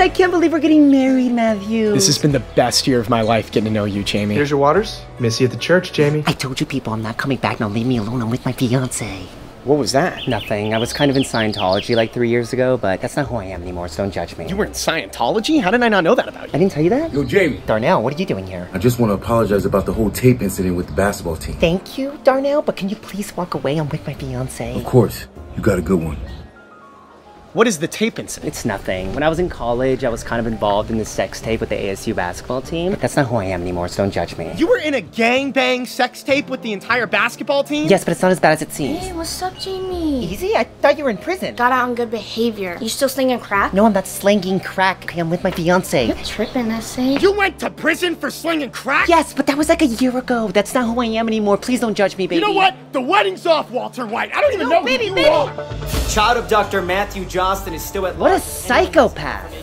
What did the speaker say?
I can't believe we're getting married, Matthew. This has been the best year of my life getting to know you, Jamie. Here's your waters. Miss you at the church, Jamie. I told you people I'm not coming back. Now leave me alone. I'm with my fiance. What was that? Nothing. I was kind of in Scientology like three years ago, but that's not who I am anymore, so don't judge me. You were in Scientology? How did I not know that about you? I didn't tell you that? Yo, Jamie, Darnell, what are you doing here? I just want to apologize about the whole tape incident with the basketball team. Thank you, Darnell, but can you please walk away? I'm with my fiance. Of course, you got a good one. What is the tape incident? It's nothing. When I was in college, I was kind of involved in the sex tape with the ASU basketball team, but that's not who I am anymore, so don't judge me. You were in a gangbang sex tape with the entire basketball team? Yes, but it's not as bad as it seems. Hey, what's up, Jamie? Easy? I thought you were in prison. Got out on good behavior. You still slinging crack? No, I'm not slanging crack. Okay, I'm with my fiance. You're tripping, essay. You went to prison for slinging crack? Yes, but that was like a year ago. That's not who I am anymore. Please don't judge me, baby. You know what? The wedding's off, Walter White. I don't even know baby, who you baby. are. Child of Dr. Matthew Josten is still at What a psychopath.